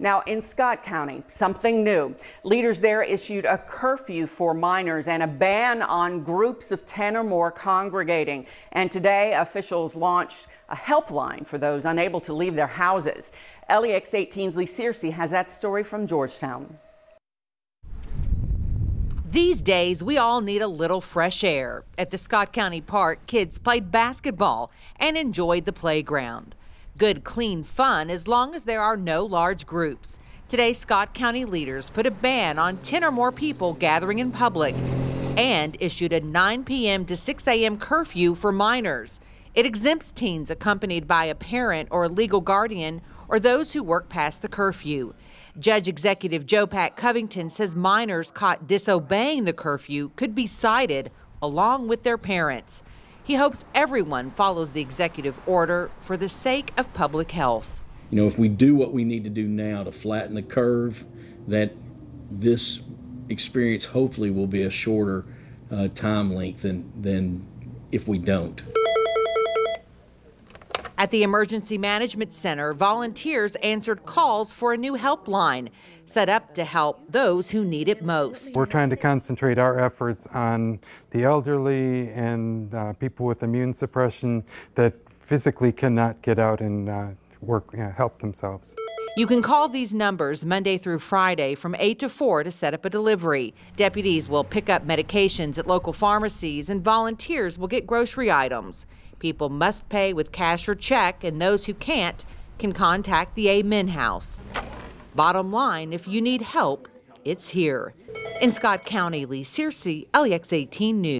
Now, in Scott County, something new. Leaders there issued a curfew for minors and a ban on groups of 10 or more congregating. And today, officials launched a helpline for those unable to leave their houses. LEX 18's Lee Searcy has that story from Georgetown. These days, we all need a little fresh air. At the Scott County Park, kids played basketball and enjoyed the playground. Good, clean fun as long as there are no large groups. Today, Scott County leaders put a ban on 10 or more people gathering in public and issued a 9 p.m. to 6 a.m. curfew for minors. It exempts teens accompanied by a parent or a legal guardian or those who work past the curfew. Judge Executive Joe Pat Covington says minors caught disobeying the curfew could be cited along with their parents. He hopes everyone follows the executive order for the sake of public health. You know, if we do what we need to do now to flatten the curve, that this experience hopefully will be a shorter uh, time length than, than if we don't. At the Emergency Management Center, volunteers answered calls for a new helpline set up to help those who need it most. We're trying to concentrate our efforts on the elderly and uh, people with immune suppression that physically cannot get out and uh, work, you know, help themselves. You can call these numbers Monday through Friday from 8 to 4 to set up a delivery. Deputies will pick up medications at local pharmacies and volunteers will get grocery items. People must pay with cash or check, and those who can't can contact the Amen House. Bottom line, if you need help, it's here. In Scott County, Lee Searcy, LEX 18 News.